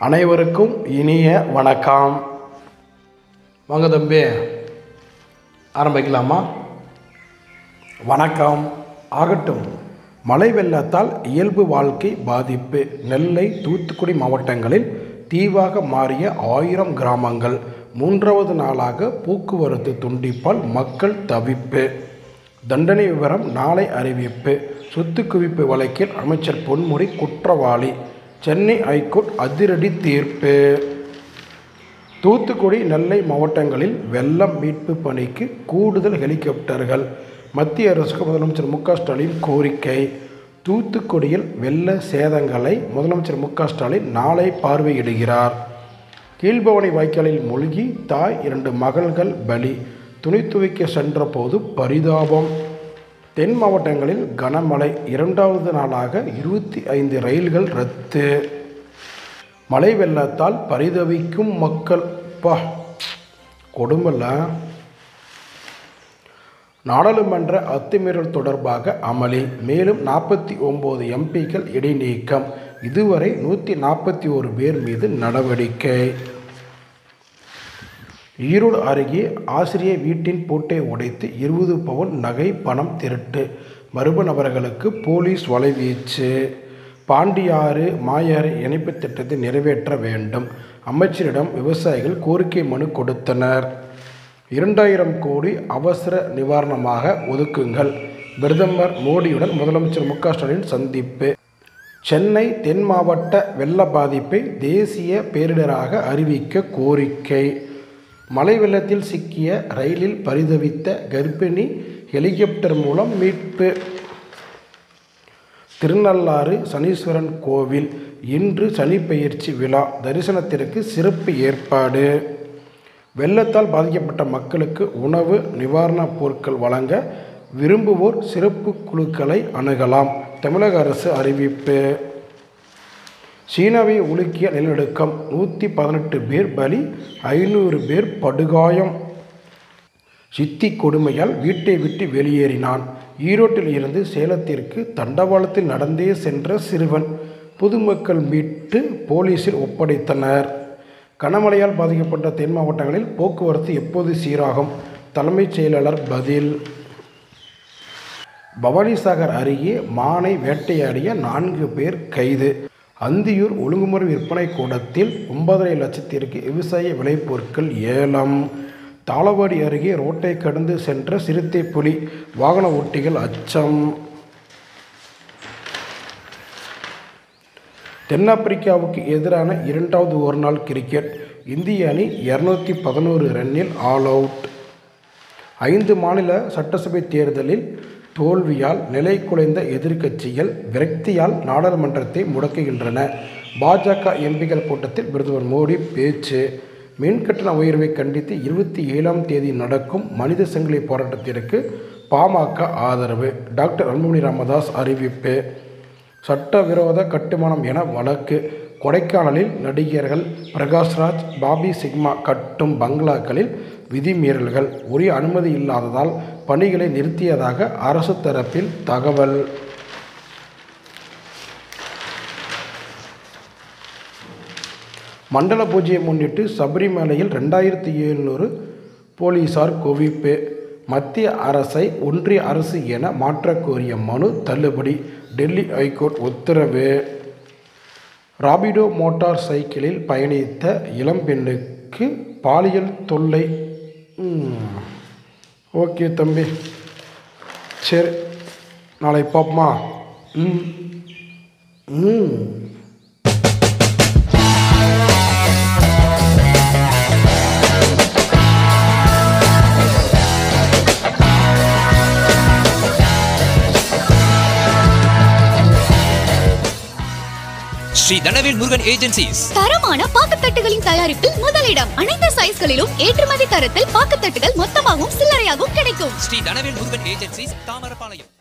அனைவருக்கும் இனிய வணக்கம். வாங்க தம்பி ஆரம்பிக்கலாமா? வணக்கம். ஆகட்டும் மழை வெள்ளத்தால் இயல்பு வாழ்க்கை பாதிப்பு. நெல்லை தூத்துக்குடி மாவட்டங்களில் தீவாக மாறிய ஆயிரம் கிராமங்கள். மூன்றாவது நாளாக போக்குவரத்து துண்டிப்பால் மக்கள் தவிப்பு. தண்டனை விவரம் நாளை அறிவிப்பு. சொத்து குவிப்பு வழக்கில் அமைச்சர் பொன்முடி குற்றவாளி. சென்னை ஐகோர்ட் அதிரடி தீர்ப்பு. தூத்துக்குடி நெல்லை மாவட்டங்களில் வெள்ளம் மீட்பு பணிக்கு கூடுதல் ஹெலிகாப்டர்கள். மத்திய அரசுக்கு முதலமைச்சர் மு ஸ்டாலின் கோரிக்கை. தூத்துக்குடியில் வெள்ள சேதங்களை முதலமைச்சர் மு ஸ்டாலின் நாளை பார்வையிடுகிறார். கீழ்பவனி வாய்க்காலில் மூழ்கி தாய் இரண்டு மகள்கள் பலி. துணி துவைக்க சென்றபோது பரிதாபம். தென் மாவட்டங்களில் கனமழை இரண்டாவது நாளாக இருபத்தி ஐந்து ரயில்கள் ரத்து. மழை வெள்ளத்தால் பரிதவிக்கும் மக்கள் பா கொடுமல்ல நாடாளுமன்ற அத்துமீறல் தொடர்பாக அமளி. மேலும் நாற்பத்தி ஒம்பது எம்பிக்கள் இடைநீக்கம். இதுவரை நூற்றி நாற்பத்தி ஒரு பேர் மீது நடவடிக்கை. ஈரோடு அருகே ஆசிரியர் வீட்டின் பூட்டை உடைத்து இருபது பவுன் நகை பணம் திருட்டு. மர்ம நபர்களுக்கு போலீஸ் வலைவீச்சு. பாண்டியாறு மாயாறு இணைப்பு திட்டத்தை நிறைவேற்ற வேண்டும். அமைச்சரிடம் விவசாயிகள் கோரிக்கை மனு கொடுத்தனர். இரண்டாயிரம் கோடி அவசர நிவாரணமாக ஒதுக்குங்கள். பிரதமர் மோடியுடன் முதலமைச்சர் மு ஸ்டாலின் சந்திப்பு. சென்னை தென் மாவட்ட வெள்ள பாதிப்பை தேசிய பேரிடராக அறிவிக்க கோரிக்கை. மழை வெள்ளத்தில் சிக்கிய ரயிலில் பரிதவித்த கர்ப்பிணி ஹெலிகாப்டர் மூலம் மீட்பு. திருநள்ளாறு சனீஸ்வரன் கோவில். இன்று சனிப்பெயர்ச்சி விழா. தரிசனத்திற்கு சிறப்பு ஏற்பாடு. வெள்ளத்தால் பாதிக்கப்பட்ட மக்களுக்கு உணவு நிவாரணப் பொருட்கள் வழங்க விரும்புவோர் சிறப்பு குழுக்களை அணுகலாம். தமிழக அரசு அறிவிப்பு. சீனாவை உலுக்கிய நிலநடுக்கம். நூற்றி பதினெட்டு பேர் பலி ஐநூறு பேர் படுகாயம். சித்தி கொடுமையால் வீட்டை விட்டு வெளியேறினான். ஈரோட்டில் இருந்து சேலத்திற்கு தண்டவாளத்தில் நடந்தே சென்ற சிறுவன். பொதுமக்கள் மீட்டு போலீசில் ஒப்படைத்தனர். கனமழையால் பாதிக்கப்பட்ட தென் மாவட்டங்களில் போக்குவரத்து எப்போது சீராகும்? தலைமைச் செயலாளர் பதில். பவானிசாகர் அருகே மானை வேட்டையாடிய நான்கு பேர் கைது. அந்தியூர் ஒழுங்குமுறை விற்பனை கூடத்தில் ஒன்பதரை லட்சத்திற்கு விவசாய விளைபொருட்கள் ஏலம். தாளவாடி அருகே ரோட்டை கடந்து சென்ற சிறுத்தை புலி வாகன ஓட்டிகள் அச்சம். தென்னாப்பிரிக்காவுக்கு எதிரான இரண்டாவது ஒருநாள் கிரிக்கெட் இந்திய அணி இரநூத்தி பதினோரு ரன்னில் ஆல் அவுட். ஐந்து மாநில சட்டசபை தேர்தலில் தோல்வியால் நிலை குலைந்த எதிர்க்கட்சிகள் விரக்தியால் நாடாளுமன்றத்தை முடக்குகின்றன. பாஜக எம்பிகள் கூட்டத்தில் பிரதமர் மோடி பேச்சு. மின்கட்டண உயர்வை கண்டித்து இருபத்தி ஏழாம் தேதி நடக்கும் மனித சங்கிலி போராட்டத்திற்கு பாமக ஆதரவு. டாக்டர் அன்புமணி ராமதாஸ் அறிவிப்பு. சட்டவிரோத கட்டுமானம் என வழக்கு. கொடைக்கானலில் நடிகர்கள் பிரகாஷ்ராஜ் பாபி சிக்மா கட்டும் பங்களாக்களில் விதிமீறல்கள். உரிய அனுமதி இல்லாததால் பணிகளை நிறுத்தியதாக அரசு தரப்பில் தகவல். மண்டல பூஜையை முன்னிட்டு சபரிமலையில் ரெண்டாயிரத்தி எழுநூறு போலீசார் குவிப்பு. மத்திய அரசை ஒன்றிய அரசு என மாற்றக்கோரிய மனு தள்ளுபடி. டெல்லி ஹைகோர்ட் உத்தரவு. ராபிடோ மோட்டார் சைக்கிளில் பயணித்த இளம்பெண்ணுக்கு பாலியல் தொல்லை. ஓகே தம்பி. சரி நாளை பார்ப்போமா? ம். ம். ஸ்ரீ தனவேல் முருகன் ஏஜென்சிஸ். தரமான பாக்குத்தட்டுகளின் தயாரிப்பில் முதலிடம். அனைத்து சைஸ்களிலும் ஏற்றுமதி தரத்தில் பாக்குத்தட்டுகள் மொத்தமாகவும் சில்லறையாகவும் கிடைக்கும். ஸ்ரீ தனவேல் முருகன் ஏஜென்சிஸ் தாமரபாளையம்.